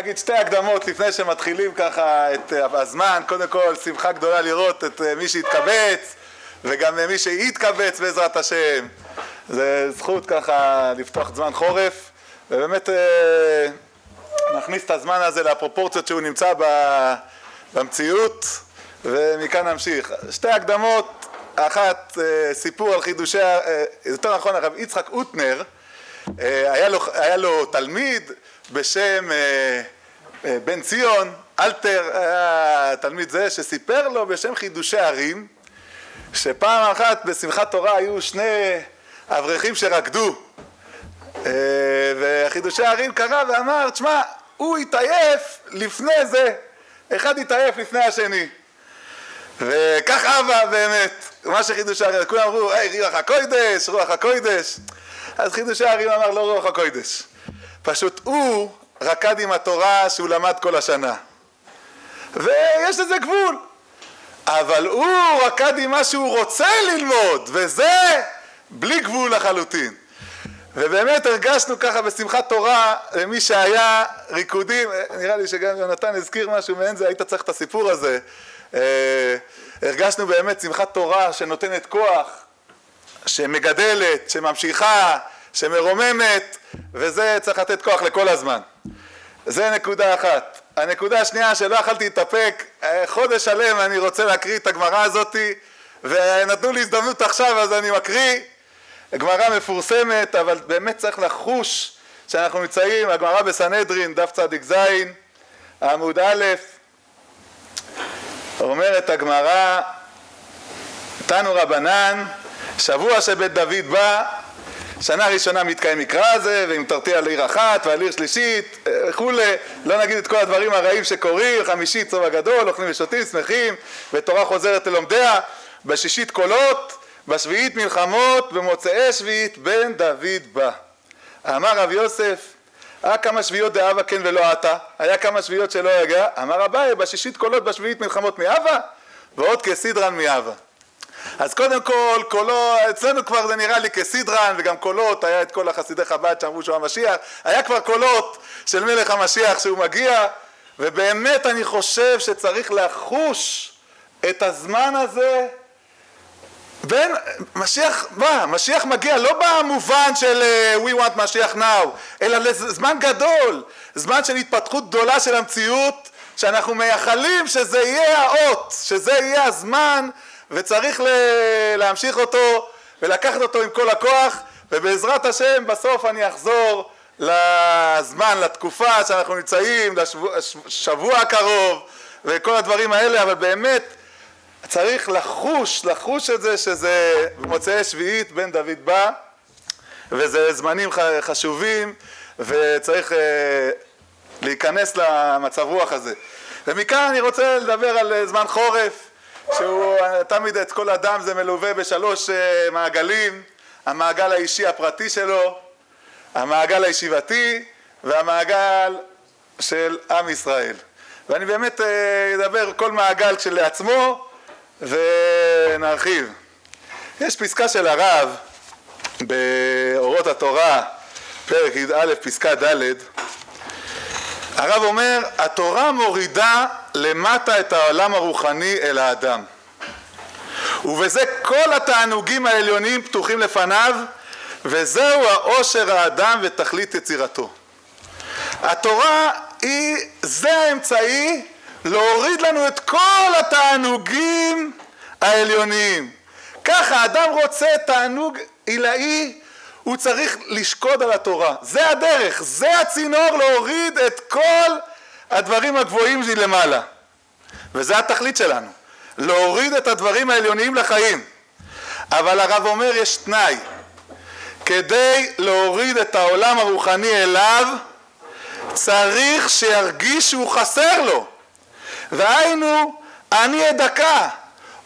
נגיד שתי הקדמות לפני שמתחילים ככה את הזמן, קודם כל שמחה גדולה לראות את מי שהתקבץ וגם מי שיתקבץ בעזרת השם, זה זכות ככה לפתוח זמן חורף ובאמת נכניס את הזמן הזה לפרופורציות שהוא נמצא במציאות ומכאן נמשיך. שתי הקדמות, אחת סיפור על חידושי, יותר נכון הרב יצחק אוטנר היה לו, היה לו תלמיד בשם בן ציון, אלתר היה תלמיד זה שסיפר לו בשם חידושי ערים שפעם אחת בשמחת תורה היו שני אברכים שרקדו. וחידושי ערים קרא ואמר תשמע הוא התעייף לפני זה אחד התעייף לפני השני. וכך אבא באמת מה שחידושי ערים כולם אמרו היי רוח הקוידש רוח הקוידש אז חידושי הערים אמר לא רוח הקוידש פשוט הוא רקד עם התורה שהוא למד כל השנה. ויש לזה גבול. אבל הוא רקד עם מה שהוא רוצה ללמוד וזה בלי גבול לחלוטין. ובאמת הרגשנו ככה בשמחת תורה למי שהיה ריקודים נראה לי שגם יונתן הזכיר משהו מעין זה היית צריך את הסיפור הזה. הרגשנו באמת שמחת תורה שנותנת כוח שמגדלת, שממשיכה, שמרוממת וזה צריך לתת כוח לכל הזמן. זה נקודה אחת. הנקודה השנייה שלא יכלתי להתאפק חודש שלם אני רוצה להקריא את הגמרא הזאתי ונתנו לי הזדמנות עכשיו אז אני מקריא. גמרא מפורסמת אבל באמת צריך לחוש שאנחנו נמצאים הגמרא בסנהדרין דף צדיק ז עמוד א' אומרת הגמרא תנו רבנן שבוע שבית דוד בא שנה ראשונה מתקיים מקרא הזה ואם תרתיע על עיר אחת ועל עיר שלישית וכולי. לא נגיד את כל הדברים הרעים שקורים חמישית צום הגדול אוכלים ושותים שמחים ותורה חוזרת ללומדיה בשישית קולות בשביעית מלחמות במוצאי שביעית בן דוד בא. אמר רב יוסף היה כמה שביעיות דאבה כן ולא עתה היה כמה שביעיות שלא יגע? אמר אביי בשישית קולות בשביעית מלחמות מאבה? ועוד כסדרן מאבה אז קודם כל קולו, אצלנו כבר זה נראה לי כסדרן וגם קולות, היה את כל החסידי חב"ד שאמרו שהוא המשיח, היה כבר קולות של מלך המשיח שהוא מגיע ובאמת אני חושב שצריך לחוש את הזמן הזה בין, משיח, מה, משיח מגיע לא במובן של we want משיח now, אלא לזמן גדול, זמן של התפתחות גדולה של המציאות שאנחנו מייחלים שזה יהיה האות, שזה יהיה הזמן וצריך להמשיך אותו ולקחת אותו עם כל הכוח ובעזרת השם בסוף אני אחזור לזמן, לתקופה שאנחנו נמצאים, לשבוע הקרוב וכל הדברים האלה אבל באמת צריך לחוש, לחוש את זה שזה מוצאי שביעית בן דוד בא וזה זמנים חשובים וצריך להיכנס למצב רוח הזה. ומכאן אני רוצה לדבר על זמן חורף שהוא תמיד את כל אדם זה מלווה בשלוש מעגלים. המעגל האישי הפרטי שלו המעגל הישיבתי והמעגל של עם ישראל. ואני באמת אדבר כל מעגל כשלעצמו ונרחיב. יש פסקה של הרב באורות התורה פרק י"א פסקה ד' הרב אומר התורה מורידה למטה את העולם הרוחני אל האדם. ובזה כל התענוגים העליוניים פתוחים לפניו וזהו העושר האדם ותכלית יצירתו. התורה היא זה האמצעי להוריד לנו את כל התענוגים העליוניים ככה האדם רוצה תענוג עילאי הוא צריך לשקוד על התורה. זה הדרך, זה הצינור להוריד את כל הדברים הגבוהים למעלה וזה התכלית שלנו להוריד את הדברים העליוניים לחיים. אבל הרב אומר יש תנאי. כדי להוריד את העולם הרוחני אליו צריך שירגיש שהוא חסר לו. והיינו אני אדכא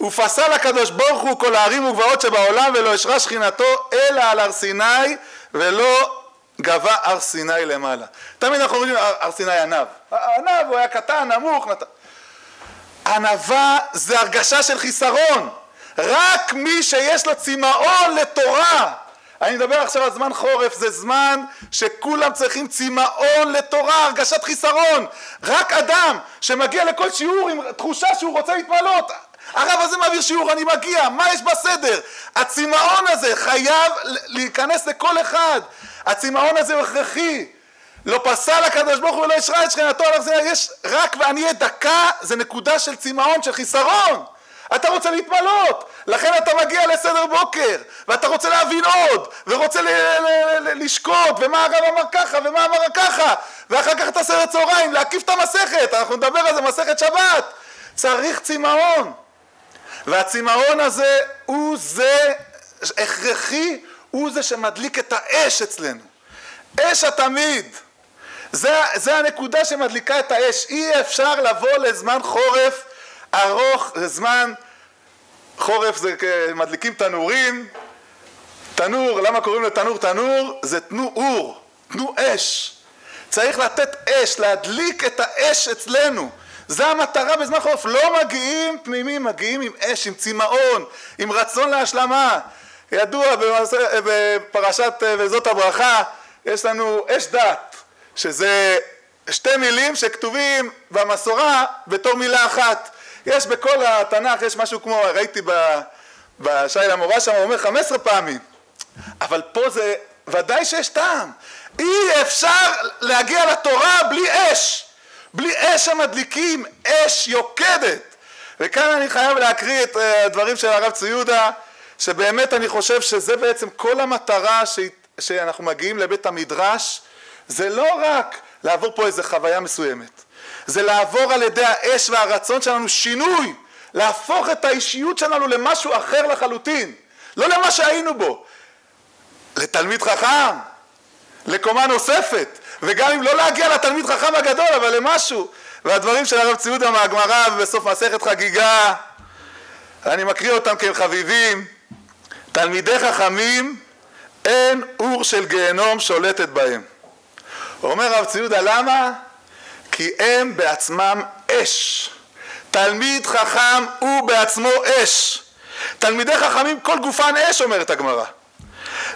ופסל הקדוש ברוך הוא כל הערים וגבעות שבעולם ולא אשרה שכינתו אלא על הר סיני ולא גבה הר סיני למעלה. תמיד אנחנו אומרים הר סיני ענב. הענב הוא היה קטן נמוך נת... ענבה זה הרגשה של חיסרון. רק מי שיש לו צמאון לתורה. אני מדבר עכשיו על זמן חורף, זה זמן שכולם צריכים צמאון לתורה, הרגשת חיסרון. רק אדם שמגיע לכל שיעור עם תחושה שהוא רוצה להתמלות, הרב הזה מעביר שיעור, אני מגיע, מה יש בסדר? הצמאון הזה חייב להיכנס לכל אחד. הצמאון הזה הוא הכרחי. לא פסל הקדוש ברוך הוא ולא ישרה את שכנתו עליו זה יש רק ואני אהיה דקה זה נקודה של צמאון של חיסרון. אתה רוצה להתמלות? לכן אתה מגיע לסדר בוקר ואתה רוצה להבין עוד ורוצה לשקוט ומה הרב אמר ככה ומה אמר ככה ואחר כך אתה סדר צהריים להקיף את המסכת. אנחנו נדבר על זה מסכת שבת. צריך צמאון והצמאון הזה הוא זה הכרחי הוא זה שמדליק את האש אצלנו אש התמיד זה, זה הנקודה שמדליקה את האש. אי אפשר לבוא לזמן חורף ארוך, זה זמן, חורף זה מדליקים תנורים, תנור, למה קוראים לתנור תנור? זה תנו אור, תנו אש. צריך לתת אש, להדליק את האש אצלנו. זה המטרה בזמן חורף. לא מגיעים פנימיים, מגיעים עם אש, עם צמאון, עם רצון להשלמה. ידוע בפרשת וזאת הברכה, יש לנו אש דת. שזה שתי מילים שכתובים במסורה בתור מילה אחת. יש בכל התנ"ך, יש משהו כמו, ראיתי בשי למורה שם, הוא אומר חמש עשרה פעמים. אבל פה זה, ודאי שיש טעם. אי אפשר להגיע לתורה בלי אש. בלי אש המדליקים, אש יוקדת. וכאן אני חייב להקריא את אה, הדברים של הרב צבי יהודה, שבאמת אני חושב שזה בעצם כל המטרה שאנחנו מגיעים לבית המדרש. זה לא רק לעבור פה איזה חוויה מסוימת, זה לעבור על ידי האש והרצון שלנו שינוי, להפוך את האישיות שלנו למשהו אחר לחלוטין, לא למה שהיינו בו, לתלמיד חכם, לקומה נוספת, וגם אם לא להגיע לתלמיד חכם הגדול, אבל למשהו. והדברים של הרב ציודה מהגמרא בסוף מסכת חגיגה, אני מקריא אותם כי הם חביבים. תלמידי חכמים, אין אור של גיהנום שולטת בהם. אומר הרב ציודה למה? כי הם בעצמם אש. תלמיד חכם הוא בעצמו אש. תלמידי חכמים כל גופן אש אומרת הגמרא.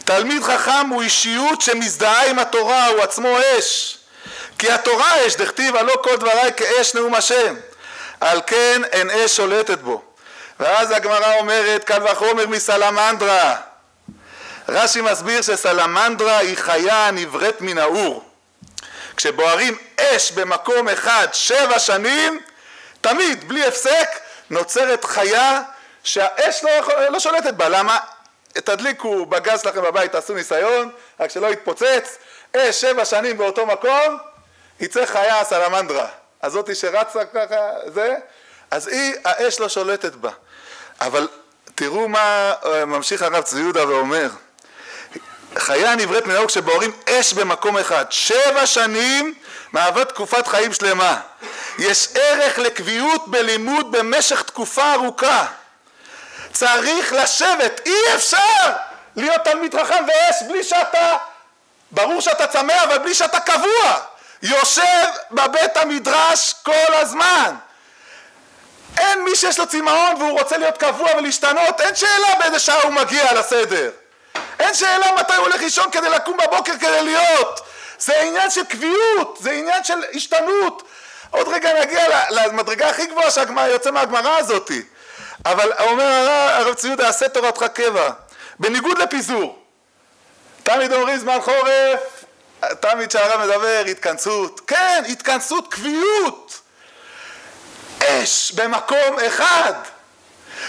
תלמיד חכם הוא אישיות שמזדהה עם התורה, הוא עצמו אש. כי התורה אש, דכתיב הלא כל דבריי כאש נאום השם. על כן אין אש שולטת בו. ואז הגמרא אומרת קל וחומר מסלמנדרה. רש"י מסביר שסלמנדרה היא חיה נבראת מן האור. כשבוערים אש במקום אחד שבע שנים, תמיד, בלי הפסק, נוצרת חיה שהאש לא, יכול, לא שולטת בה. למה? תדליקו בגז שלכם בבית, תעשו ניסיון, רק שלא יתפוצץ, אש שבע שנים באותו מקום, יצא חיה סלמנדרה. הזאתי שרצה ככה, זה, אז היא, האש לא שולטת בה. אבל תראו מה אה, ממשיך הרב צבי יהודה ואומר חיה נבראת מן האור כשבוערים אש במקום אחד. שבע שנים מהווה תקופת חיים שלמה. יש ערך לקביעות בלימוד במשך תקופה ארוכה. צריך לשבת, אי אפשר להיות תלמיד חכם ואש בלי שאתה, ברור שאתה צמא אבל בלי שאתה קבוע. יושב בבית המדרש כל הזמן. אין מי שיש לו צמאון והוא רוצה להיות קבוע ולהשתנות, אין שאלה באיזה שעה הוא מגיע לסדר. אין שאלה מתי הוא הולך לישון כדי לקום בבוקר כדי להיות. זה עניין של קביעות, זה עניין של השתנות. עוד רגע נגיע למדרגה הכי גבוהה שיוצא מהגמרא הזאתי. אבל אומר הרב ציודה, עשה תורתך קבע. בניגוד לפיזור. תמיד אומרים זמן חורף, תמיד כשהרב מדבר, התכנסות. כן, התכנסות, קביעות. אש במקום אחד.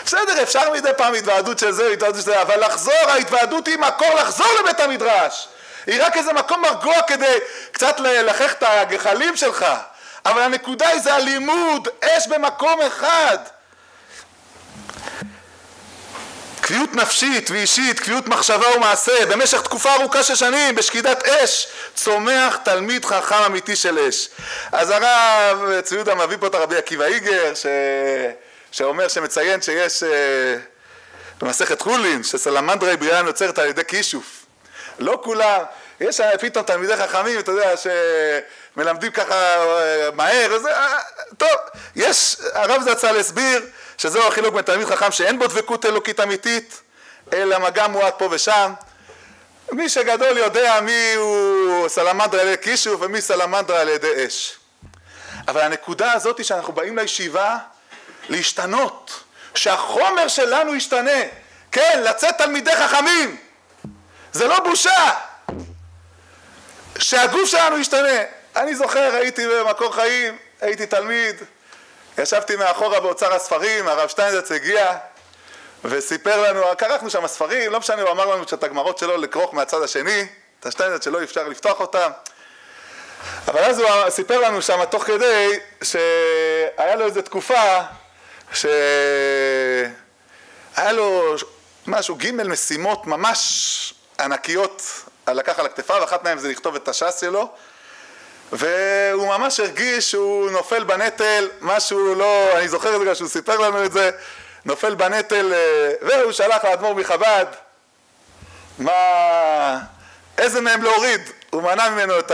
בסדר, אפשר מדי פעם התוועדות של זה, התוועדות של זה, אבל לחזור, ההתוועדות היא מקור לחזור לבית המדרש. היא רק איזה מקום מרגוע כדי קצת ללחך את הגחלים שלך. אבל הנקודה היא זה הלימוד, אש במקום אחד. קביעות נפשית ואישית, קביעות מחשבה ומעשה, במשך תקופה ארוכה של שנים, בשקידת אש, צומח תלמיד חכם אמיתי של אש. אז הרב צבי יהודה מביא פה את הרבי עקיבא איגר, ש... שאומר, שמציין שיש אה, במסכת חולין, שסלמנדרי בריאה נוצרת על ידי כישוף. לא כולם, יש פתאום תלמידי חכמים, אתה יודע, שמלמדים ככה אה, מהר, אה, טוב, יש, הרב זצ"ל הסביר שזהו החילוק בין תלמיד חכם שאין בו דבקות אלוקית אמיתית, אלא מגע מועט פה ושם, מי שגדול יודע מי הוא סלמנדרה על ידי כישוף ומי סלמנדרה על ידי אש. אבל הנקודה הזאת שאנחנו באים לישיבה להשתנות, שהחומר שלנו ישתנה, כן, לצאת תלמידי חכמים, זה לא בושה, שהגוף שלנו ישתנה. אני זוכר, הייתי במקור חיים, הייתי תלמיד, ישבתי מאחורה באוצר הספרים, הרב שטיינזרץ הגיע וסיפר לנו, כרכנו שם ספרים, לא משנה, הוא אמר לנו שאת הגמרות שלו לכרוך מהצד השני, את השטיינזרץ שלא אפשר לפתוח אותם אבל אז הוא סיפר לנו שם תוך כדי שהיה לו איזו תקופה שהיה לו משהו ג' משימות ממש ענקיות לקח על הכתפיו, אחת מהן זה לכתוב את הש"ס שלו והוא ממש הרגיש שהוא נופל בנטל, משהו לא, אני זוכר את זה גם שהוא סיפר לנו את זה, נופל בנטל, אה, והוא שלח לאדמו"ר מחב"ד, מה, איזה מהם להוריד, הוא מנע ממנו את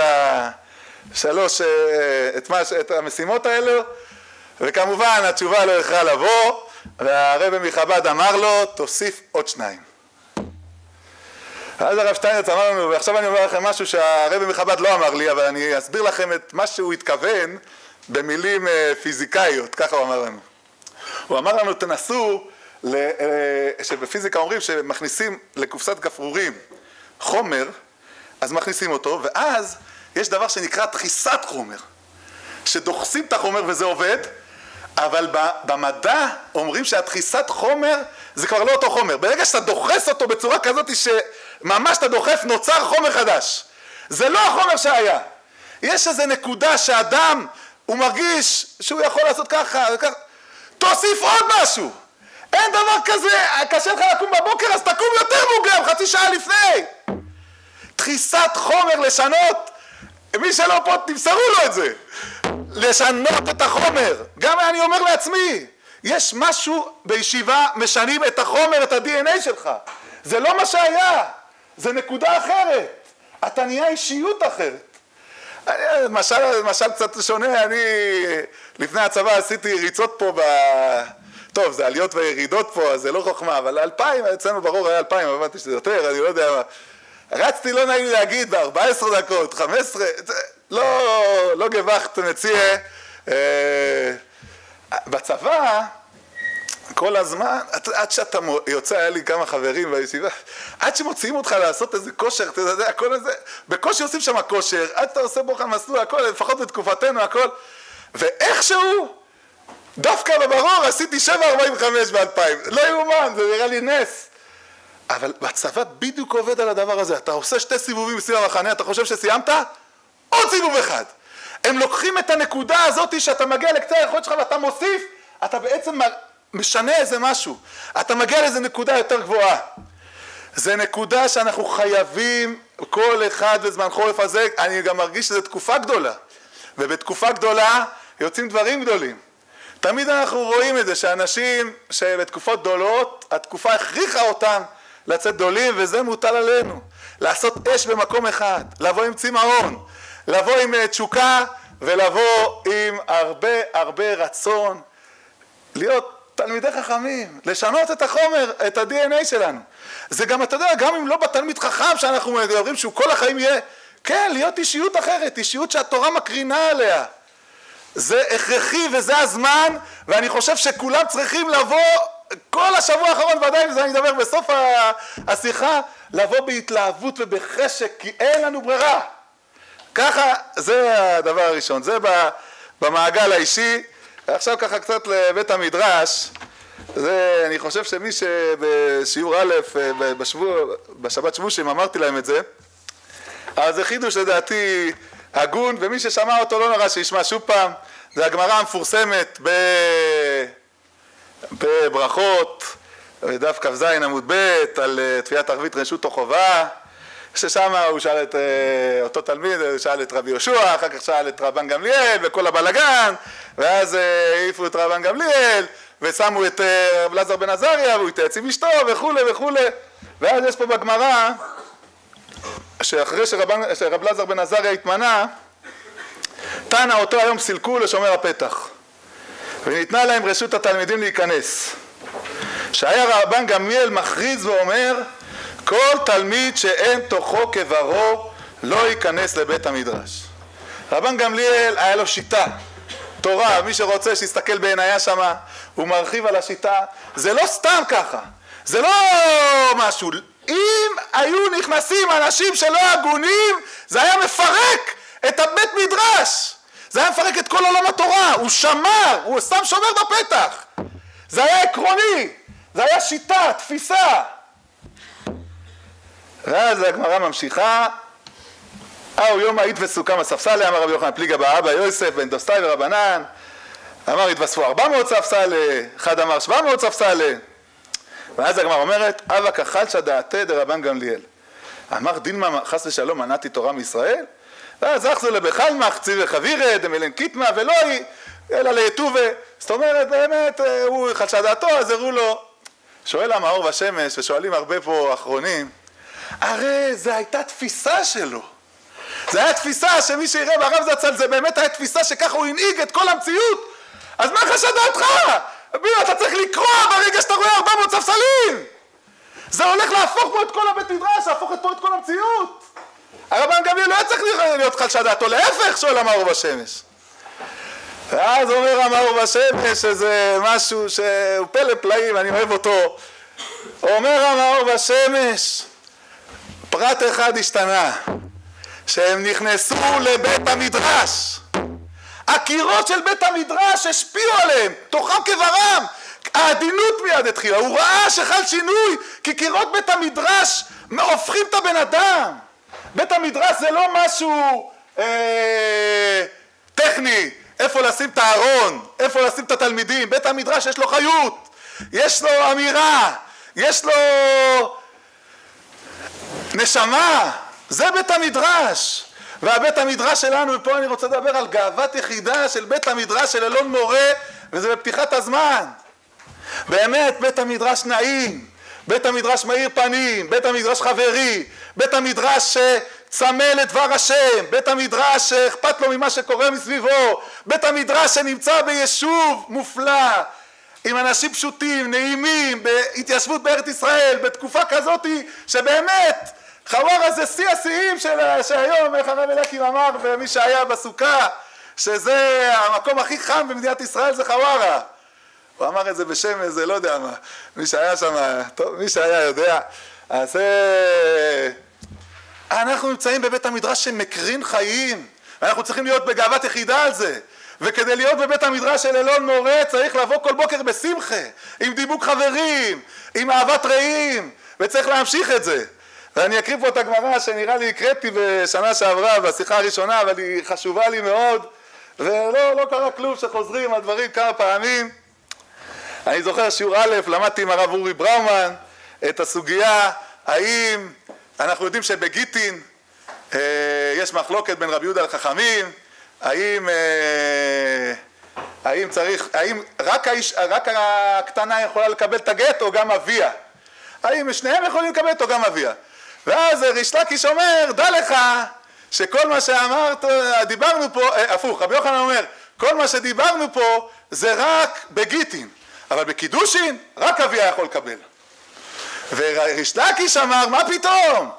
השלוש, אה, את, מה, את המשימות האלו, וכמובן התשובה לא יכלה לבוא, והרבא מחב"ד אמר לו, תוסיף עוד שניים. אז הרב שטיינרץ אמר לנו, ועכשיו אני אומר לכם משהו שהרבי מחב"ד לא אמר לי, אבל אני אסביר לכם את מה שהוא התכוון במילים אה, פיזיקאיות, ככה הוא אמר לנו. הוא אמר לנו, תנסו, אה, שבפיזיקה אומרים שמכניסים לקופסת גפרורים חומר, אז מכניסים אותו, ואז יש דבר שנקרא דחיסת חומר, שדוחסים את החומר וזה עובד, אבל במדע אומרים שהדחיסת חומר זה כבר לא אותו חומר. ברגע שאתה דוחס אותו בצורה כזאת שממש אתה דוחף נוצר חומר חדש. זה לא החומר שהיה. יש איזה נקודה שאדם הוא מרגיש שהוא יכול לעשות ככה וככה. תוסיף עוד משהו. אין דבר כזה, קשה לך לקום בבוקר אז תקום יותר מוקדם, חצי שעה לפני. דחיסת חומר לשנות, מי שלא פה תמסרו לו את זה. לשנות את החומר. גם אני אומר לעצמי, יש משהו בישיבה, משנים את החומר, את ה-DNA שלך. זה לא מה שהיה, זה נקודה אחרת. אתה נהיה אישיות אחרת. משל, משל קצת שונה, אני לפני הצבא עשיתי ריצות פה ב... טוב, זה עליות וירידות פה, אז זה לא חוכמה, אבל אלפיים, אצלנו ברור היה אלפיים, הבנתי שזה יותר, אני לא יודע מה. רצתי, לא נעים לי להגיד, ב-14 דקות, 15, לא, לא גבחת מציע. אה, בצבא, כל הזמן, עד שאתה יוצא, היה לי כמה חברים בישיבה, עד שמוציאים אותך לעשות איזה כושר, אתה יודע, הכל הזה, בקושי עושים שם כושר, עד שאתה עושה בוחן מסלול, הכל, לפחות בתקופתנו, הכל, ואיכשהו, דווקא בברור עשיתי 7.45 ב-2000, לא יאומן, זה נראה לי נס. אבל בצבא בדיוק עובד על הדבר הזה, אתה עושה שתי סיבובים סביב המחנה, אתה חושב שסיימת? עוד סיבוב אחד. הם לוקחים את הנקודה הזאת שאתה מגיע לקצה היכולת שלך ואתה מוסיף, אתה בעצם משנה איזה משהו. אתה מגיע לאיזה נקודה יותר גבוהה. זה נקודה שאנחנו חייבים, כל אחד בזמן חורף הזה, אני גם מרגיש שזו תקופה גדולה. ובתקופה גדולה יוצאים דברים גדולים. תמיד אנחנו רואים את זה, שאנשים שבתקופות גדולות, התקופה הכריחה אותם לצאת גדולים, וזה מוטל עלינו. לעשות אש במקום אחד, לבוא עם צמאון, לבוא עם אה, תשוקה ולבוא עם הרבה הרבה רצון להיות תלמידי חכמים, לשנות את החומר, את ה-DNA שלנו. זה גם, אתה יודע, גם אם לא בתלמיד חכם שאנחנו מדברים שהוא כל החיים יהיה, כן, להיות אישיות אחרת, אישיות שהתורה מקרינה עליה. זה הכרחי וזה הזמן, ואני חושב שכולם צריכים לבוא, כל השבוע האחרון ודאי, אני אדבר בסוף השיחה, לבוא בהתלהבות ובחשק, כי אין לנו ברירה. ככה, זה הדבר הראשון, זה במעגל האישי. ועכשיו ככה קצת לבית המדרש, זה, אני חושב שמי שבשיעור א', בשבוע, בשבת שבושים אמרתי להם את זה, אז זה חידוש לדעתי הגון, ומי ששמע אותו לא נורא שישמע שוב פעם, זה הגמרא המפורסמת ב... בברכות, בדף כ"ז עמוד ב', על תביעת ערבית רשות או חובה ששם הוא שאל את אה, אותו תלמיד, הוא שאל את רבי יהושע, אחר כך שאל את רבן גמליאל וכל הבלגן, ואז אה, העיפו את רבן גמליאל, ושמו את אה, רב לזר בן עזריה, והוא התייעץ עם אשתו וכולי וכולי, ואז יש פה בגמרא, שאחרי שרבן, שרב לזר בן עזריה התמנה, תנא אותו היום סילקו לשומר הפתח, וניתנה להם רשות התלמידים להיכנס. שהיה רבן גמליאל מכריז ואומר כל תלמיד שאין תוכו כברו לא ייכנס לבית המדרש. רבן גמליאל היה לו שיטה, תורה, מי שרוצה שיסתכל בעינייה שמה, הוא מרחיב על השיטה, זה לא סתם ככה, זה לא משהו, אם היו נכנסים אנשים שלא הגונים, זה היה מפרק את הבית מדרש, זה היה מפרק את כל עולם התורה, הוא שמר, הוא סתם שומר בפתח, זה היה עקרוני, זה היה שיטה, תפיסה. ואז הגמרא ממשיכה, אהו יומא יתפסו כמה ספסלי, אמר רבי יוחנן פליגה באבא יוסף בן דוסטאי ורבנן, אמר ארבע מאות ספסלי, אחד אמר שבע מאות ספסלי, ואז הגמרא אומרת, אבא כחלשא דעתי דרבן גמליאל. אמר דילמה חס ושלום מנעתי תורה מישראל? ואז אחזו לבחלמך ציווי וחבירא דמלן קיטמא ולא אלא ליתובה. זאת אומרת, באמת, הוא חדשה דעתו, אז הראו לו. שואל המאור בשמש, ושואלים הרבה פה אחרונים, הרי זו הייתה תפיסה שלו. זו הייתה תפיסה שמי שיראה ברב זצ"ל זה באמת הייתה תפיסה שככה הוא הנהיג את כל המציאות. אז מה חשד דעתך? אתה צריך לקרוא ברגע שאתה רואה 400 ספסלים! זה הולך להפוך פה את כל הבית מדרש, להפוך פה את כל המציאות! הרבן גמליאל לא היה צריך להיות חלשה דעתו, להפך שואל המאור בשמש. ואז אומר המאור בשמש שזה משהו שהוא פלא פלאים, אני אוהב אותו. אומר המאור בשמש, פרט אחד השתנה, שהם נכנסו לבית המדרש. הקירות של בית המדרש השפיעו עליהם, תוכם כברם. העדינות מיד התחילה, הוא ראה שחל שינוי, כי קירות בית המדרש הופכים את הבן אדם. בית המדרש זה לא משהו אה, טכני, איפה לשים את הארון, איפה לשים את התלמידים, בית המדרש יש לו חיות, יש לו אמירה, יש לו נשמה, זה בית המדרש. והבית המדרש שלנו, ופה אני רוצה לדבר על גאוות יחידה של בית המדרש של אלון מורה, וזה בפתיחת הזמן. באמת, בית המדרש נעים, בית המדרש מאיר פנים, בית המדרש חברי, בית המדרש שצמא לדבר השם, בית המדרש שאכפת לו ממה שקורה מסביבו, בית המדרש שנמצא ביישוב מופלא, עם אנשים פשוטים, נעימים, בהתיישבות בארץ ישראל, בתקופה כזאתי שבאמת חווארה זה שיא השיאים של היום, איך הרב אליקים אמר, ומי שהיה בסוכה, שזה המקום הכי חם במדינת ישראל זה חווארה. הוא אמר את זה בשם איזה לא יודע מה, מי שהיה שם, טוב, מי שהיה יודע. אז אנחנו נמצאים בבית המדרש שמקרין חיים, ואנחנו צריכים להיות בגאוות יחידה על זה. וכדי להיות בבית המדרש של אלון מורה צריך לבוא כל בוקר בשמחה, עם דיבוק חברים, עם אהבת רעים, וצריך להמשיך את זה. ואני אקריא פה את הגמרא שנראה לי הקראתי בשנה שעברה בשיחה הראשונה, אבל היא חשובה לי מאוד, ולא לא קרה כלום שחוזרים על דברים כמה פעמים. אני זוכר שיעור א', למדתי עם הרב אורי בראומן את הסוגיה האם אנחנו יודעים שבגיטין אה, יש מחלוקת בין רבי יהודה לחכמים, האם, אה, האם צריך, האם רק, האיש, רק הקטנה יכולה לקבל את הגט או גם אביה? האם שניהם יכולים לקבל אותו גם אביה? ואז ריש לקיש אומר, דע לך שכל מה שאמרת, דיברנו פה, אה, הפוך, רבי יוחנן אומר, כל מה שדיברנו פה זה רק בגיטין, אבל בקידושין רק אביה יכול לקבל. וריש לקיש אמר, מה פתאום?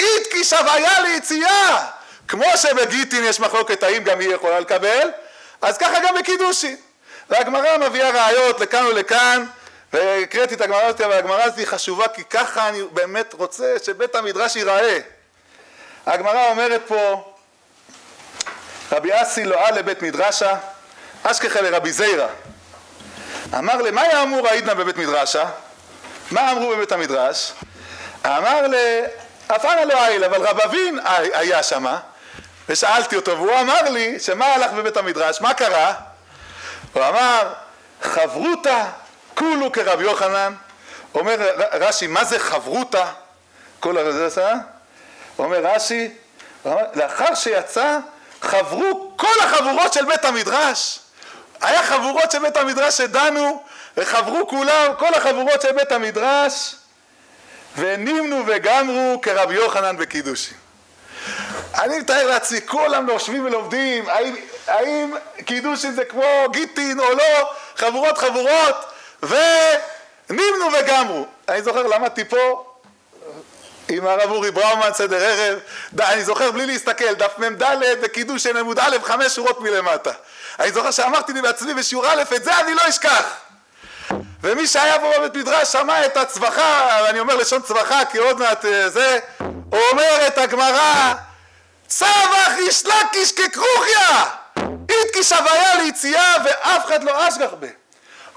איתקיש הוויה ליציאה! כמו שבגיטין יש מחלוקת האם גם היא יכולה לקבל, אז ככה גם בקידושין. והגמרא מביאה ראיות לכאן ולכאן והקראתי את הגמרא הזאת, אבל הגמרא הזאת היא חשובה כי ככה אני באמת רוצה שבית המדרש ייראה. הגמרא אומרת פה, רבי אסי עלה לבית מדרשה, אשכחה לרבי זיירא. אמר לי, מה יאמור העידנא בבית מדרשה? מה אמרו בבית המדרש? אמר ל... אף אנא לא אייל, אבל רב אבין היה שמה, ושאלתי אותו, והוא אמר לי, שמה הלך בבית המדרש? מה קרה? הוא אמר, חברותא כולו כרב יוחנן, אומר רש"י, מה זה חברותא? כל הזה, אומר רש"י, לאחר שיצא, חברו כל החבורות של בית המדרש. היה חבורות של בית המדרש שדנו, וחברו כולם, כל החבורות של בית המדרש, ונימנו וגמרו כרב יוחנן בקידושין. אני מתאר לעצמי, כולם יושבים ולומדים, האם, האם קידושין זה כמו גיטין או לא, חבורות חבורות, ונמנו וגמרו. אני זוכר, למדתי פה, עם הרב אורי בראומן, סדר ערב, אני זוכר בלי להסתכל, דף מ"ד בקידוש של עמוד א', חמש שורות מלמטה. אני זוכר שאמרתי לי בעצמי בשיעור א', את זה אני לא אשכח. ומי שהיה פה בבית מדרש שמע את הצווחה, ואני אומר לשון צווחה כי עוד מעט אה, זה, אומרת הגמרא, צווח איש לקיש ככרוכיה, איתקיש הוויה ליציאה ואף אחד לא אשגח בה.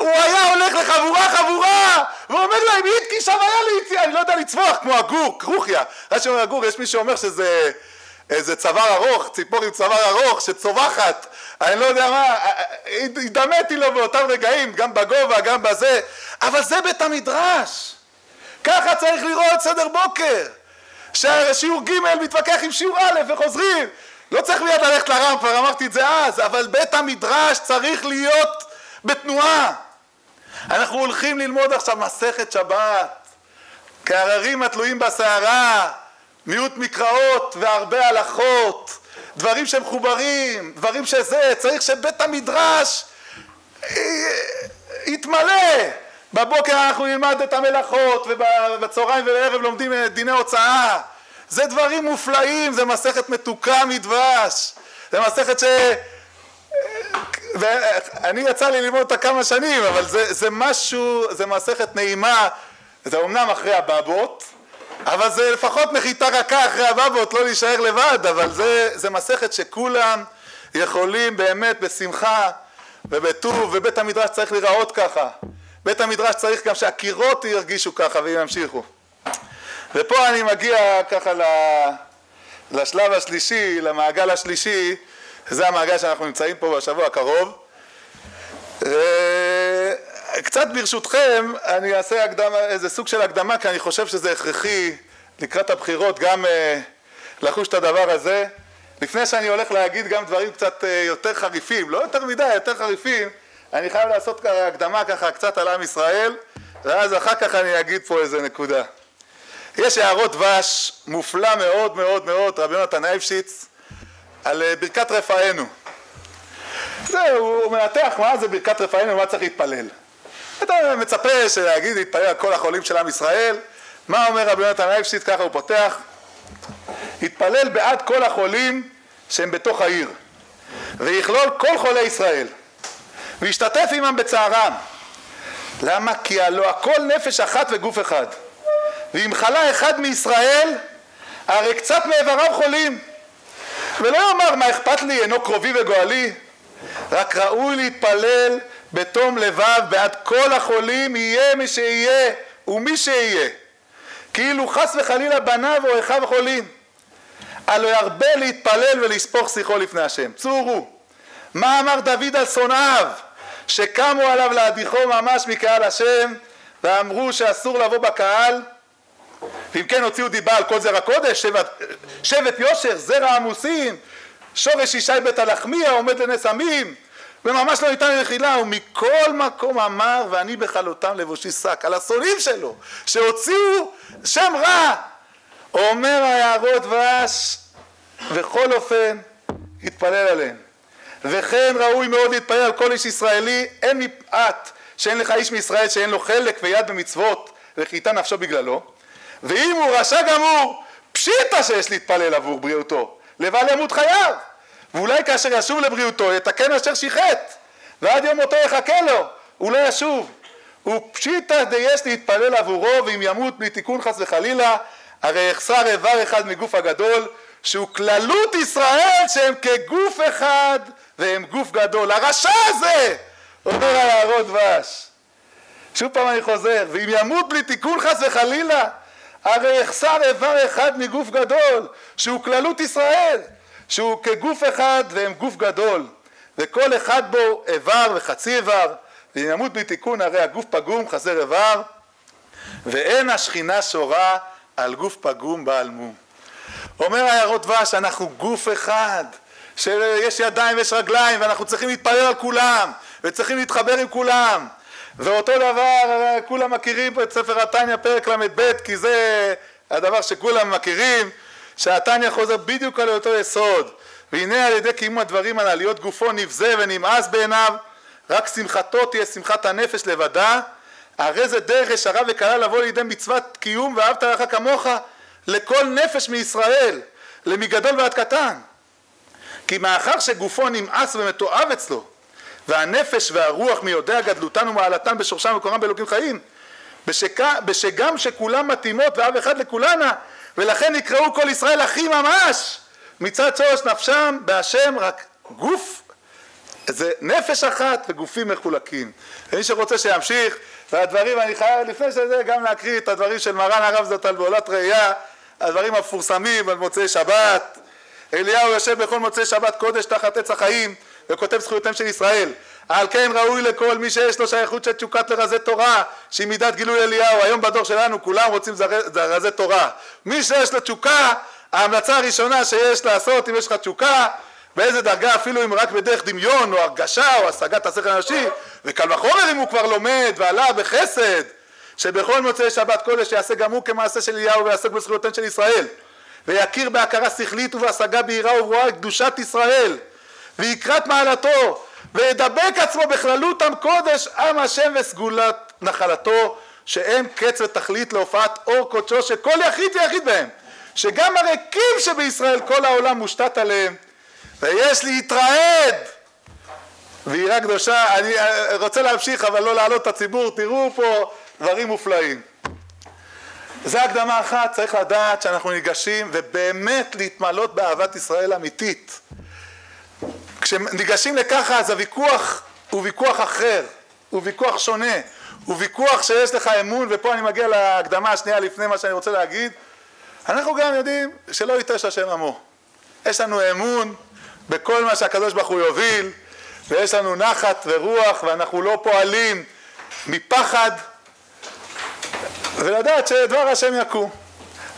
הוא היה הולך לחבורה חבורה ואומר להם איתקיש הוויה ליציאה, אני לא יודע לצווח כמו הגור, כרוכיה. רש"י אומר הגור, יש מי שאומר שזה איזה צוואר ארוך, ציפור עם צוואר ארוך שצווחת, אני לא יודע מה, התדמתי לו באותם רגעים, גם בגובה, גם בזה, אבל זה בית המדרש. ככה צריך לראות סדר בוקר. ששיעור ג' מתווכח עם שיעור א' וחוזרים. לא צריך מיד ללכת כבר אמרתי את זה אז, אבל בית המדרש צריך להיות בתנועה. אנחנו הולכים ללמוד עכשיו מסכת שבת, כהררים התלויים בסערה, מיעוט מקראות והרבה הלכות, דברים שמחוברים, דברים שזה, צריך שבית המדרש יתמלא. בבוקר אנחנו נלמד את המלאכות, ובצהריים ובערב לומדים דיני הוצאה. זה דברים מופלאים, זה מסכת מתוקה מדבש. זה מסכת ש... ואני יצא לי ללמוד אותה כמה שנים, אבל זה, זה משהו, זה מסכת נעימה, זה אמנם אחרי הבבות, אבל זה לפחות נחיתה רכה אחרי הבבות, לא להישאר לבד, אבל זה, זה מסכת שכולם יכולים באמת בשמחה ובטוב, ובית המדרש צריך להיראות ככה. בית המדרש צריך גם שהקירות ירגישו ככה והם ימשיכו. ופה אני מגיע ככה לשלב השלישי, למעגל השלישי, זה המעגל שאנחנו נמצאים פה בשבוע הקרוב. קצת ברשותכם אני אעשה הקדמה, איזה סוג של הקדמה כי אני חושב שזה הכרחי לקראת הבחירות גם אה, לחוש את הדבר הזה. לפני שאני הולך להגיד גם דברים קצת אה, יותר חריפים, לא יותר מדי, יותר חריפים אני חייב לעשות הקדמה ככה קצת על עם ישראל ואז אחר כך אני אגיד פה איזה נקודה. יש הערות דבש מופלא מאוד מאוד מאוד רבי יונתן אייבשיץ על אה, ברכת רפאנו. זהו, הוא מנתח מה זה ברכת רפאנו ומה צריך להתפלל. אתה מצפה שלהגיד להתפלל על כל החולים של עם ישראל. מה אומר רבי יונתן אייבשיץ ככה הוא פותח. התפלל בעד כל החולים שהם בתוך העיר ויכלול כל חולי ישראל וישתתף עמם בצערם. למה? כי הלא הכל נפש אחת וגוף אחד. ואם חלה אחד מישראל הרי קצת מאיבריו חולים ולא יאמר מה אכפת לי אינו קרובי וגואלי? רק ראוי להתפלל בתום לבב בעד כל החולים יהיה מי שיהיה ומי שיהיה. כאילו חס וחלילה בניו או אחיו חולים. הלא ירבה להתפלל ולספוך שיחו לפני השם. צורו. מה אמר דוד על שונאיו? שקמו עליו להדיחו ממש מקהל השם ואמרו שאסור לבוא בקהל ואם כן הוציאו דיבה על כל זרע קודש שבט, שבט יושר זרע עמוסים שורש ישי בית הלחמיה עומד לנס עמים וממש לא ניתן לחילה ומכל מקום אמר ואני בכלותם לבושי שק על השונאים שלו שהוציאו שם רע. אומר היערות דבש וכל אופן התפלל עליהם. וכן ראוי מאוד להתפלל על כל איש ישראלי אין מפאת שאין לך איש מישראל שאין לו חלק ויד במצוות וחיתה נפשו בגללו ואם הוא רשע גמור פשיטא שיש להתפלל עבור בריאותו לבל ימות חייו. ואולי כאשר ישוב לבריאותו יתקן אשר שיחט ועד יום מותו יחכה לו הוא לא ישוב. ופשיטא דיש להתפלל עבורו ואם ימות בלי תיקון חס וחלילה הרי יחסר איבר אחד מגוף הגדול שהוא כללות ישראל שהם כגוף אחד והם גוף גדול. הרשע הזה אומר היערות דבש. שוב פעם אני חוזר ואם ימות בלי תיקון חס וחלילה הרי יחסר איבר אחד מגוף גדול שהוא כללות ישראל שהוא כגוף אחד והם גוף גדול. וכל אחד בו איבר וחצי איבר ואם ימות בלי תיקון הרי הגוף פגום חסר איבר. ואין השכינה שורה על גוף פגום בעל מום. אומר העיירות דבש אנחנו גוף אחד שיש ידיים ויש רגליים ואנחנו צריכים להתפלל על כולם וצריכים להתחבר עם כולם ואותו דבר כולם מכירים את ספר התניא פרק ל"ב כי זה הדבר שכולם מכירים שהתניא חוזר בדיוק על אותו יסוד והנה על ידי קיום הדברים על עליות גופו נבזה ונמאס בעיניו רק שמחתו תהיה שמחת הנפש לבדה הרי זה דרך ישרה וקלה לבוא לידי מצוות קיום ואהבת לך כמוך לכל נפש מישראל, למגדול ועד קטן. כי מאחר שגופו נמאס ומתועב אצלו, והנפש והרוח מיודע גדלותן ומעלתן בשורשם וקורם באלוקים חיים. בשגם שכולם מתאימות ואב אחד לכולנה, ולכן יקראו כל ישראל אחים ממש, מצד שורש נפשם בהשם רק גוף זה נפש אחת וגופים מחולקים. ומי שרוצה שימשיך, והדברים, אני חייב לפני שזה גם להקריא את הדברים של מרן הרב זוטל בעולת ראייה, הדברים המפורסמים על מוצאי שבת. אליהו יושב בכל מוצאי שבת קודש תחת עץ החיים וכותב זכויותיהם של ישראל. על כן ראוי לכל מי שיש לו שייכות של תשוקת לרזי תורה שהיא מידת גילוי אליהו. היום בדור שלנו כולם רוצים לרזי תורה. מי שיש לו תשוקה, ההמלצה הראשונה שיש לעשות אם יש לך תשוקה באיזה דרגה אפילו אם רק בדרך דמיון או הרגשה או השגת השכל האנושי וקל וחומר אם הוא כבר לומד ועלה בחסד שבכל מוצאי שבת קודש יעשה גם הוא כמעשה של אליהו ויעסק בזכויותיהן של ישראל ויכיר בהכרה שכלית ובהשגה בהירה וברורה את קדושת ישראל ויקרת מעלתו וידבק עצמו בכללות עם קודש עם השם וסגולת נחלתו שהם קץ ותכלית להופעת אור קודשו שכל יחיד ויחיד בהם שגם הריקים שבישראל כל העולם מושתת עליהם ויש להתרעד ויראה קדושה, אני רוצה להמשיך אבל לא להעלות את הציבור, תראו פה דברים מופלאים. זה הקדמה אחת, צריך לדעת שאנחנו ניגשים ובאמת להתמלות באהבת ישראל אמיתית. כשניגשים לככה אז הוויכוח הוא ויכוח אחר, הוא ויכוח שונה, הוא ויכוח שיש לך אמון ופה אני מגיע להקדמה השנייה לפני מה שאני רוצה להגיד. אנחנו גם יודעים שלא ייטש השם עמו. יש לנו אמון בכל מה שהקדוש ברוך הוא יוביל ויש לנו נחת ורוח ואנחנו לא פועלים מפחד ולדעת שדבר השם יקום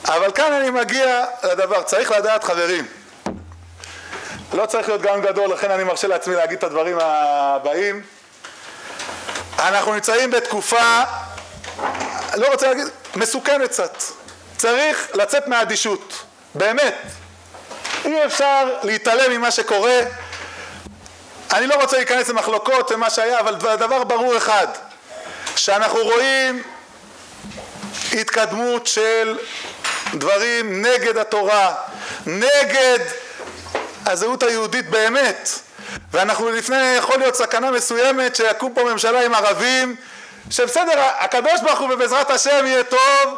אבל כאן אני מגיע לדבר, צריך לדעת חברים לא צריך להיות גם גדול לכן אני מרשה לעצמי להגיד את הדברים הבאים. אנחנו נמצאים בתקופה לא רוצה להגיד, מסוכנת קצת. צריך לצאת מהאדישות באמת. אי אפשר להתעלם ממה שקורה. אני לא רוצה להיכנס למחלוקות ומה שהיה אבל דבר ברור אחד שאנחנו רואים התקדמות של דברים נגד התורה נגד הזהות היהודית באמת ואנחנו לפני יכול להיות סכנה מסוימת שיקום פה ממשלה עם ערבים שבסדר הקדוש ברוך הוא ובעזרת השם יהיה טוב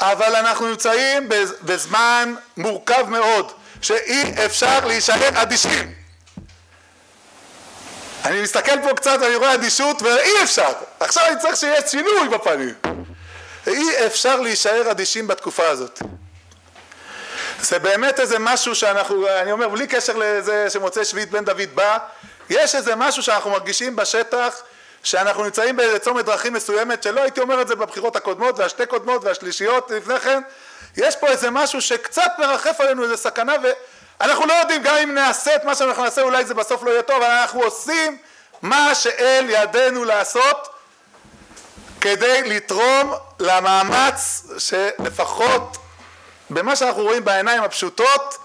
אבל אנחנו נמצאים בזמן מורכב מאוד שאי אפשר להישאר אדישים. אני מסתכל פה קצת ואני רואה אדישות ואי אפשר. עכשיו אני צריך שיהיה שינוי בפנים. אי אפשר להישאר אדישים בתקופה הזאת. זה באמת איזה משהו שאנחנו, אני אומר, בלי קשר לזה שמוצא שביעית בן דוד בא, יש איזה משהו שאנחנו מרגישים בשטח שאנחנו נמצאים באיזה צומת דרכים מסוימת שלא הייתי אומר את זה בבחירות הקודמות והשתי קודמות והשלישיות לפני כן יש פה איזה משהו שקצת מרחף עלינו איזה סכנה ואנחנו לא יודעים גם אם נעשה את מה שאנחנו נעשה אולי זה בסוף לא יהיה טוב אבל אנחנו עושים מה שאל ידינו לעשות כדי לתרום למאמץ שלפחות במה שאנחנו רואים בעיניים הפשוטות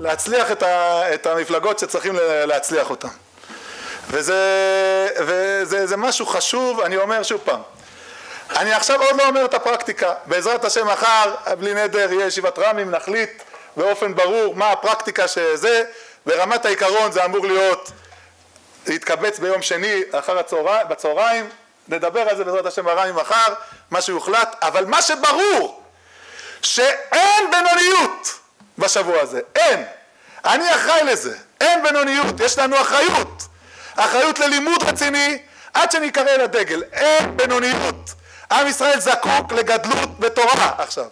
להצליח את, ה, את המפלגות שצריכים להצליח אותן. וזה, וזה זה משהו חשוב, אני אומר שוב פעם. אני עכשיו עוד לא אומר את הפרקטיקה, בעזרת השם מחר, בלי נדר, יהיה ישיבת רמים, נחליט באופן ברור מה הפרקטיקה שזה, ברמת העיקרון זה אמור להיות להתקבץ ביום שני אחר הצהריים, בצהריים, נדבר על זה בעזרת השם ברמים מחר, מה שיוחלט, אבל מה שברור שאין בינוניות בשבוע הזה, אין, אני אחראי לזה, אין בינוניות, יש לנו אחריות, אחריות ללימוד רציני עד שניקרא אל הדגל, אין בינוניות עם ישראל זקוק לגדלות בתורה עכשיו,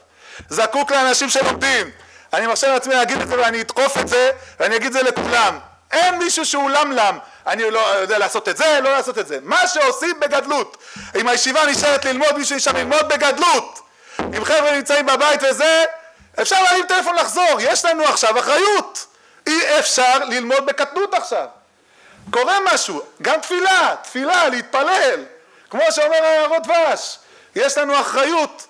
זקוק לאנשים שלומדים. אני מרשה לעצמי להגיד את זה ואני אדחוף את זה ואני אגיד את זה לכולם. אין מישהו שהוא למלם, אני לא יודע לעשות את זה, לא לעשות את זה. מה שעושים בגדלות. אם הישיבה נשארת ללמוד, מישהו נשאר ללמוד בגדלות. אם חבר'ה נמצאים בבית וזה, אפשר להרים טלפון לחזור. יש לנו עכשיו אחריות. אי אפשר ללמוד בקטנות עכשיו. קורה משהו, גם תפילה, תפילה, להתפלל. כמו שאומר הערות דבש. יש לנו אחריות,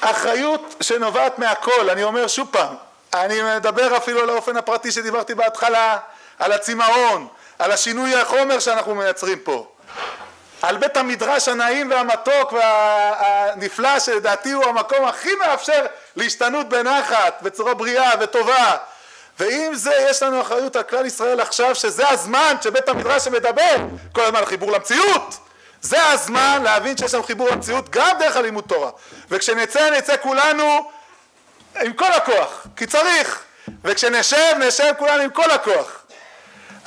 אחריות שנובעת מהכל, אני אומר שוב פעם, אני מדבר אפילו על האופן הפרטי שדיברתי בהתחלה, על הצמאון, על השינוי החומר שאנחנו מייצרים פה. על בית המדרש הנעים והמתוק והנפלא שלדעתי הוא המקום הכי מאפשר להשתנות בנחת בצורה בריאה וטובה. ועם זה יש לנו אחריות על כלל ישראל עכשיו שזה הזמן שבית המדרש שמדבר כל הזמן על חיבור למציאות. זה הזמן להבין שיש לנו חיבור למציאות גם דרך הלימוד תורה. וכשנצא נצא כולנו עם כל הכוח כי צריך. וכשנשב נשב כולנו עם כל הכוח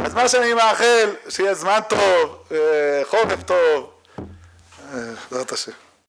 אז מה שאני מאחל שיהיה זמן טוב חורף טוב. בעזרת השם